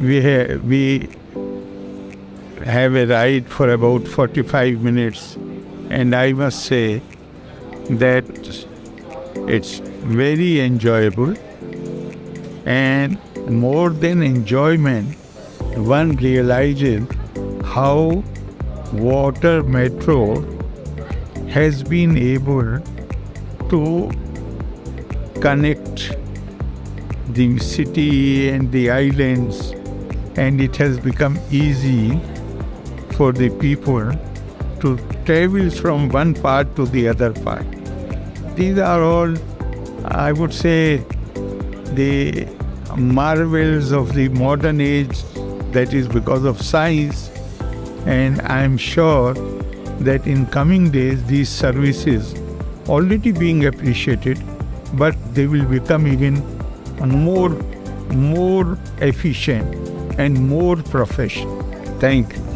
we have, we have a ride for about 45 minutes, and I must say that it's very enjoyable. And more than enjoyment, one realizes how water metro has been able to connect the city and the islands and it has become easy for the people to travel from one part to the other part. These are all, I would say, the marvels of the modern age that is because of science and I am sure that in coming days these services already being appreciated but they will become even more more efficient and more professional. Thank you.